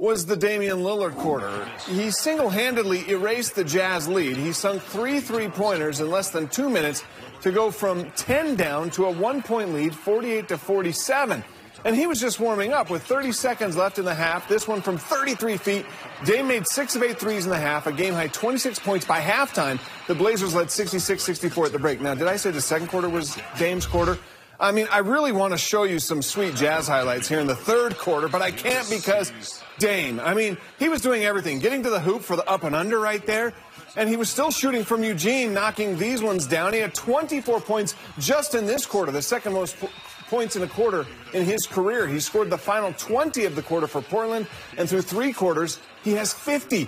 was the Damian Lillard quarter. He single-handedly erased the Jazz lead. He sunk three three-pointers in less than two minutes to go from 10 down to a one-point lead, 48 to 47. And he was just warming up with 30 seconds left in the half. This one from 33 feet. Dame made six of eight threes in the half, a game high 26 points by halftime. The Blazers led 66 64 at the break. Now, did I say the second quarter was Dame's quarter? I mean, I really want to show you some sweet jazz highlights here in the third quarter, but I can't because Dame. I mean, he was doing everything, getting to the hoop for the up and under right there, and he was still shooting from Eugene, knocking these ones down. He had 24 points just in this quarter, the second most points in a quarter in his career. He scored the final 20 of the quarter for Portland, and through three quarters, he has 50.